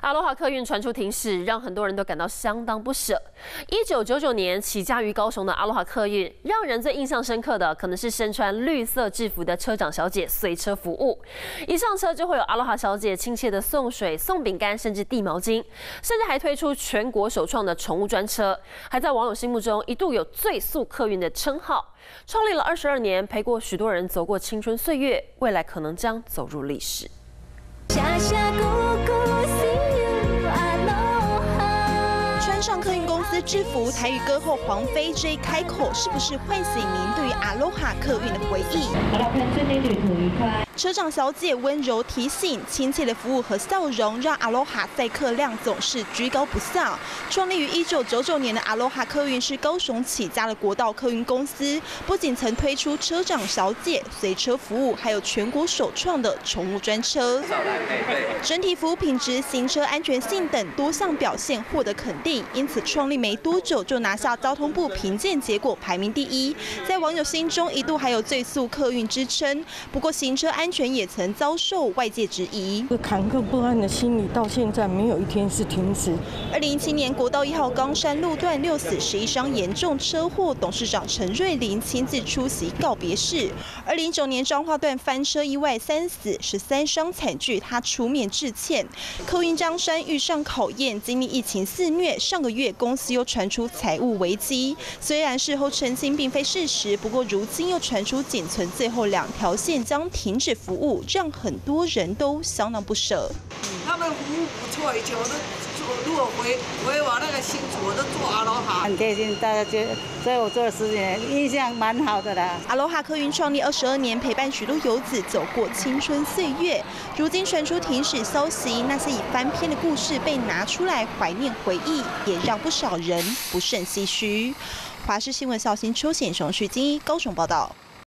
阿罗哈客运传出停驶，让很多人都感到相当不舍。一九九九年起驾于高雄的阿罗哈客运，让人最印象深刻的可能是身穿绿色制服的车长小姐随车服务。一上车就会有阿罗哈小姐亲切的送水、送饼干，甚至递毛巾，甚至还推出全国首创的宠物专车，还在网友心目中一度有最速客运的称号。创立了二十二年，陪过许多人走过青春岁月，未来可能将走入历史。制服，台语歌后黄飞这一开口，是不是唤醒您对于阿罗哈客运的回忆？车长小姐温柔提醒，亲切的服务和笑容，让阿罗哈载客量总是居高不下。创立于一九九九年的阿罗哈客运是高雄起家的国道客运公司，不仅曾推出车长小姐随车服务，还有全国首创的宠物专车。整体服务品质、行车安全性等多项表现获得肯定，因此创立没多久就拿下交通部评鉴结果排名第一，在网友心中一度还有最速客运之称。不过行车安全也曾遭受外界质疑，坎坷不安的心理到现在没有一天是停止。二零一七年国道一号冈山路段六死十一伤严重车祸，董事长陈瑞麟亲自出席告别式。二零一九年彰化段翻车意外三死十三伤惨剧，他出面致歉。客运张山遇上考验，经历疫情肆虐，上个月公司又传出财务危机。虽然事后澄清并非事实，不过如今又传出仅存最后两条线将停止。服务让很多人都相当不舍。他们服务不错，以前我都做，如果回回往那个新竹，我都做阿罗哈，很贴心，大家觉得，所以我做了十几年，印象蛮好的啦。阿罗哈客运创立二十二年，陪伴许多游子走过青春岁月。如今传出停驶消息，那些已翻篇的故事被拿出来怀念回忆，也让不少人不胜唏嘘。华视新闻小新邱显雄、徐金一高雄报道。